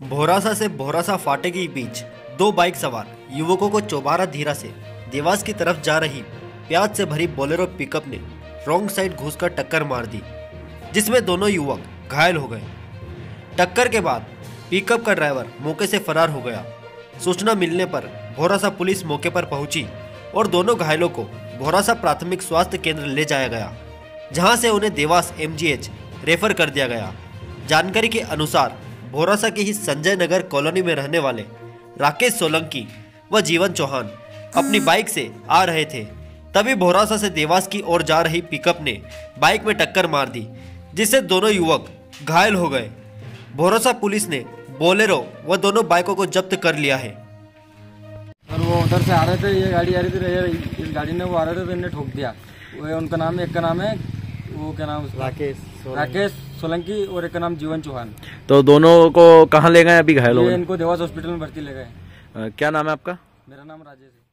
भोरासा से भोरासा फाटे के बीच दो बाइक सवार युवकों को चौबारा धीरा से देवास की तरफ़ जा रही प्याज से भरी बोलेरो पिकअप ने रॉन्ग साइड घुसकर टक्कर मार दी, जिसमें दोनों युवक घायल हो गए। टक्कर के बाद पिकअप का ड्राइवर मौके से फरार हो गया। सूचना मिलने पर भोरासा पुलिस मौके पर पहुँची और दोनों घायलों को भोरासा प्राथमिक स्वास्थ्य केंद्र ले जाया गया, जहाँ से उन्हें देवास एमजीएच रेफर कर दिया गया। जानकारी के अनुसार भोरासा के ही संजय नगर कॉलोनी में रहने वाले राकेश सोलंकी व जीवन चौहान अपनी बाइक से आ रहे थे। तभी भोरासा से देवास की ओर जा रही पिकअप ने बाइक में टक्कर मार दी जिससे दोनों युवक घायल हो गए। भोरासा पुलिस ने बोलेरो व दोनों बाइकों को जब्त कर लिया है। और वो उधर से आ रहे थे ये गाड़ी आ रही थी ये- इस गाड़ी ने वो आ रहे थे तो इन्हें ठोक दिया। वो उनका नाम एक का नाम है वो क्या नाम राकेश राकेश सोलंकी और एक का नाम जीवन चौहान। तो दोनों को कहाँ ले गए अभी घायल हो गए इनको देवास हॉस्पिटल में भर्ती ले गए। क्या नाम है आपका? मेरा नाम राजेश है।